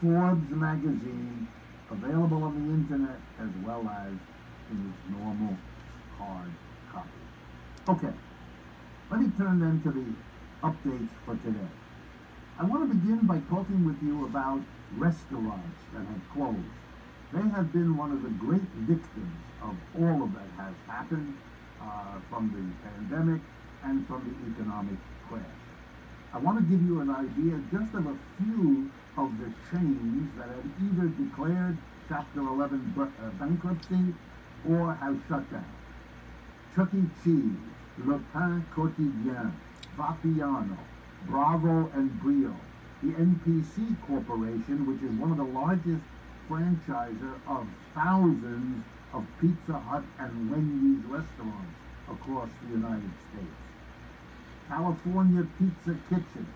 Forbes magazine, available on the internet as well as in its normal hard copy. Okay, let me turn then to the updates for today. I want to begin by talking with you about restaurants that have closed. They have been one of the great victims of all of that has happened uh, from the pandemic and from the economic crash. I want to give you an idea just of a few of the chains that have either declared Chapter 11 uh, bankruptcy or have shut down. Chuck E. Cheese, Le Pain Quotidien, Vapiano, Bravo and Brio, the NPC Corporation, which is one of the largest franchiser of thousands of Pizza Hut and Wendy's restaurants across the United States. California Pizza Kitchen,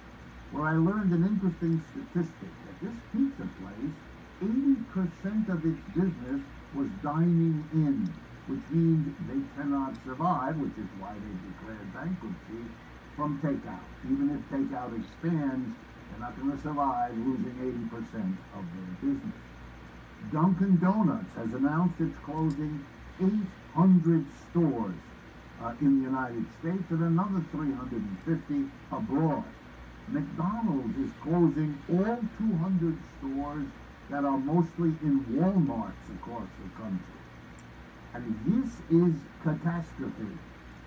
where I learned an interesting statistic that this pizza place, 80% of its business was dining in, which means they cannot survive, which is why they declared bankruptcy, from takeout. Even if takeout expands, they're not going to survive losing 80% of their business. Dunkin' Donuts has announced it's closing 800 stores uh, in the United States and another 350 abroad. McDonald's is closing all 200 stores that are mostly in Walmarts across the country. And this is catastrophe,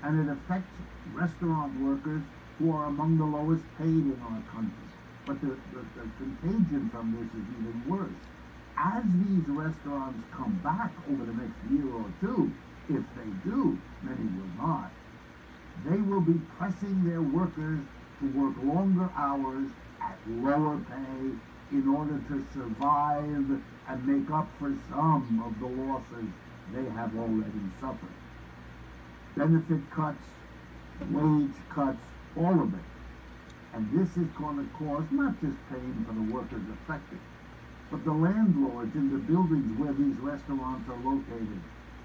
and it affects restaurant workers who are among the lowest paid in our country. But the, the, the contagion from this is even worse. As these restaurants come back over the next year or two, if they do, many will not, they will be pressing their workers to work longer hours at lower pay in order to survive and make up for some of the losses they have already suffered. Benefit cuts, wage cuts, all of it. And this is going to cause not just pain for the workers affected, but the landlords in the buildings where these restaurants are located.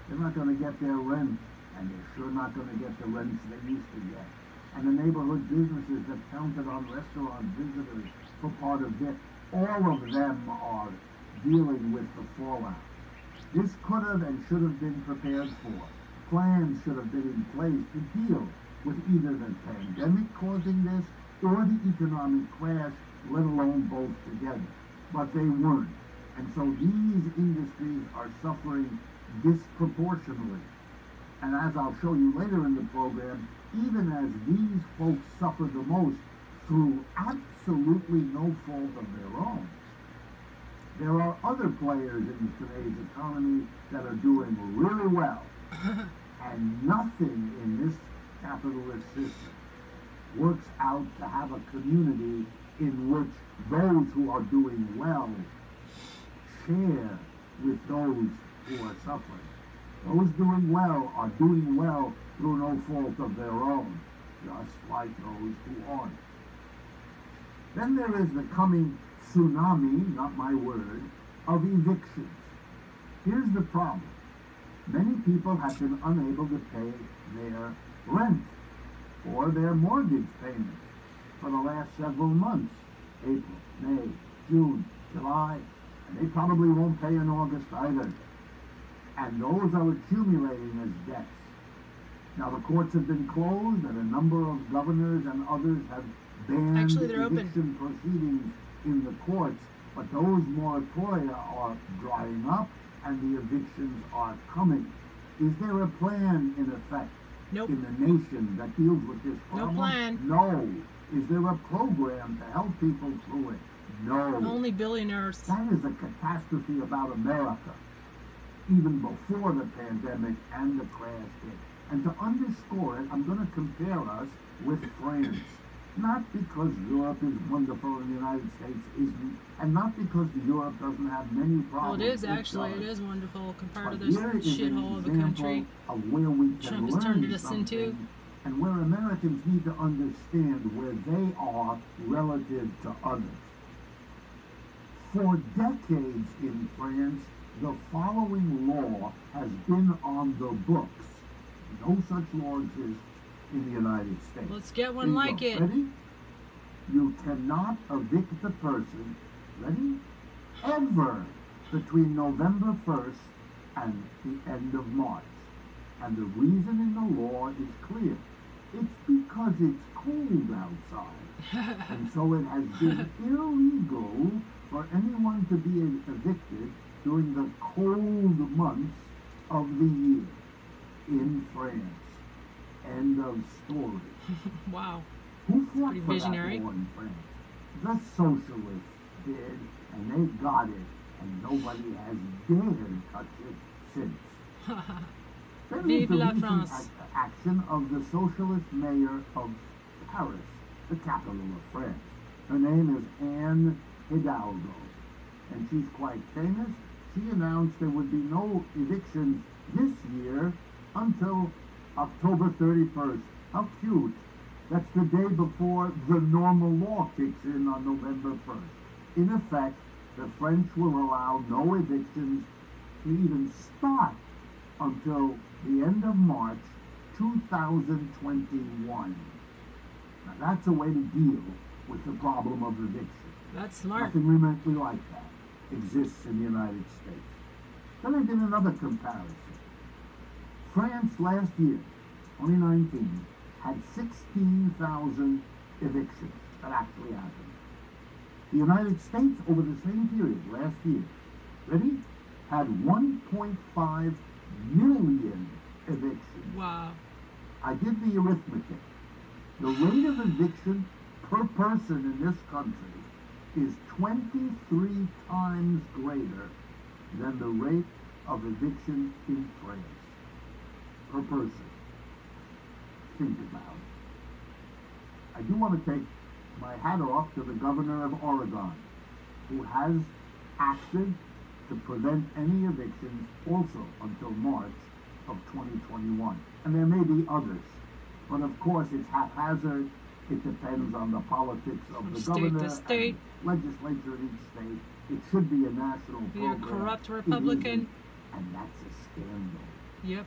They're not going to get their rent, and they're sure not going to get the rents they used to get. And the neighborhood businesses that counted on restaurant visitors for part of their all of them are dealing with the fallout. This could have and should have been prepared for. Plans should have been in place to deal with either the pandemic causing this or the economic crash, let alone both together. But they weren't. And so these industries are suffering disproportionately. And as I'll show you later in the program, even as these folks suffer the most through absolutely no fault of their own, there are other players in today's economy that are doing really well. and nothing in this capitalist system works out to have a community in which those who are doing well share with those who are suffering. Those doing well are doing well through no fault of their own, just like those who aren't. Then there is the coming tsunami, not my word, of evictions. Here's the problem. Many people have been unable to pay their rent or their mortgage payment for the last several months, April, May, June, July, and they probably won't pay in August either. And those are accumulating as debts. Now the courts have been closed and a number of governors and others have banned Actually, they're eviction open. proceedings in the courts, but those moratoria are drying up and the evictions are coming. Is there a plan in effect Nope. in the nation that deals with this problem? No plan. No. Is there a program to help people through it? No. Only billionaires. That is a catastrophe about America, even before the pandemic and the crash hit. And to underscore it, I'm going to compare us with France. Not because Europe is wonderful and the United States isn't, and not because Europe doesn't have many Well, problems. it is actually. It is wonderful compared But to this here is an shithole of a country. Of where we Trump has turned us into. and where Americans need to understand where they are relative to others. For decades in France, the following law has been on the books. No such law exists in the United States. Let's get one like go. it. Ready? You cannot evict the person. Ready? ever between November 1st and the end of March. And the reason in the law is clear. It's because it's cold outside. and so it has been illegal for anyone to be evicted during the cold months of the year in France. End of story. wow. Who fought for visionary. that war in France? The socialists did, and they got it, and nobody has dared touch it since. Then Vive la France. ac- action of the socialist mayor of Paris, the capital of France. Her name is Anne Hidalgo, and she's quite famous. She announced there would be no evictions this year until October 31st. How cute! That's the day before the normal law kicks in on November 1st. In effect, the French will allow no evictions to even start until the end of March 2021. Now that's a way to deal with the problem of eviction. That's smart. Nothing remotely like that exists in the United States. Then I did another comparison. France last year, 2019, had 16,000 evictions that actually happened. The United States, over the same period last year, ready, had 1.5 million evictions. Wow. I did the arithmetic. The rate of eviction per person in this country is 23 times greater than the rate of eviction in France per person. Think about it. I do want to take my hat off to the governor of Oregon, who has acted to prevent any evictions also until March of 2021. And there may be others. But of course, it's haphazard. It depends on the politics of From the state to governor state. legislature in each state. It should be a national Be a corrupt Republican. And that's a scandal. Yep.